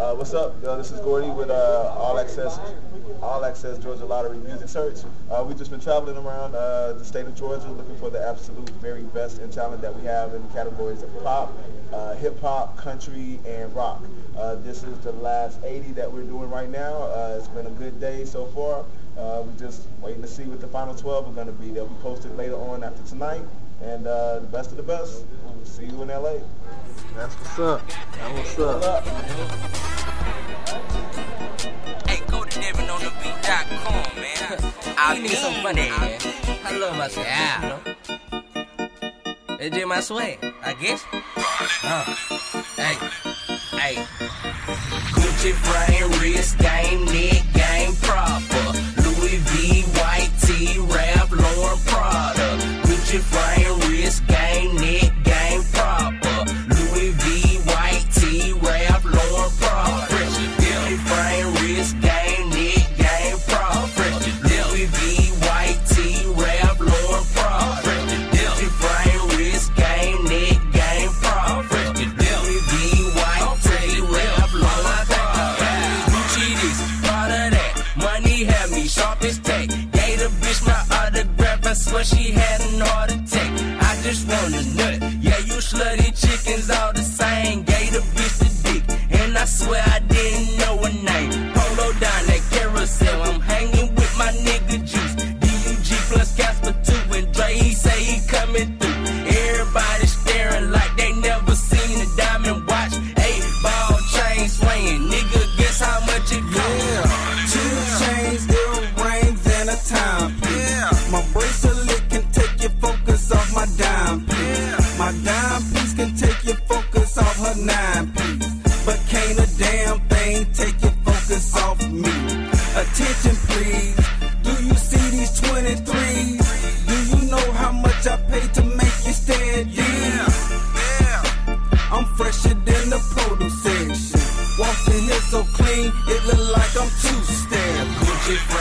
Uh, what's up? Uh, this is Gordy with uh, All Access All Access Georgia Lottery Music Search. Uh, we've just been traveling around uh, the state of Georgia looking for the absolute very best in talent that we have in the categories of pop, uh, hip hop, country, and rock. Uh, this is the last 80 that we're doing right now. it's been a good day so far. we're just waiting to see what the final 12 are going to be. They'll be posted later on after tonight. And the best of the best. We'll see you in LA. That's what's up. That's what's up. Hey, I need some funny, man. I love my swag, you know? It's just my swag, I guess. Uh, hey, hey. Gucci frame, wrist game, neck swear she had an heart attack. I just wanna nut. Yeah, you slutty chickens all the same. Nine piece. But can't a damn thing take your focus off me. Attention, please. Do you see these 23s? Do you know how much I pay to make you stand yeah. yeah. I'm fresher than the produce section. Walking here so clean, it look like I'm two-step. Gucci.